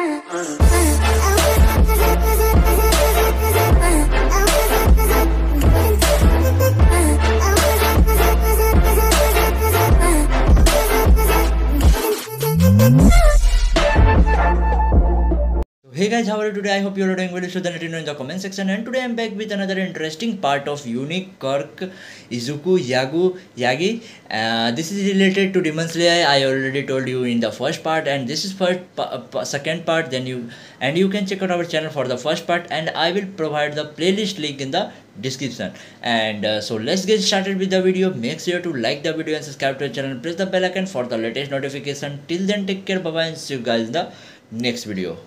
uh, uh, uh. Hey guys, how are you today? I hope you are doing well. So then let me know in the comment section. And today I'm back with another interesting part of Unique Quirk Izuku Yagu Yagi. Uh, this is related to Demon Slayer. I already told you in the first part, and this is first pa- second part. Then you and you can check out our channel for the first part, and I will provide the playlist link in the description. And uh, so let's get started with the video. Make sure to like the video and subscribe to the channel. Press the bell icon for the latest notification. Till then, take care. Bye bye, and see you guys in the next video.